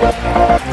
Gracias.